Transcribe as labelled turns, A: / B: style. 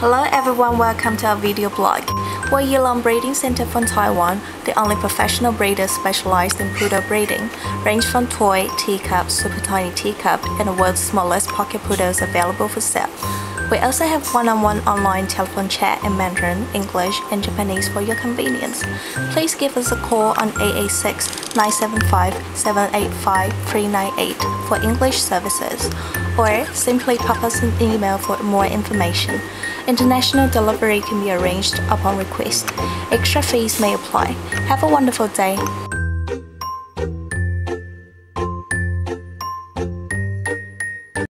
A: Hello everyone, welcome to our video blog. We're YouLong Breeding Center from Taiwan, the only professional breeder specialized in poodle breeding. Range from toy, teacup, super tiny teacup, and the world's smallest pocket poodles available for sale. We also have one-on-one -on -one online telephone chat in Mandarin, English, and Japanese for your convenience. Please give us a call on 886-975-785-398 for English services, or simply pop us an email for more information. International delivery can be arranged upon request. Extra fees may apply. Have a wonderful day.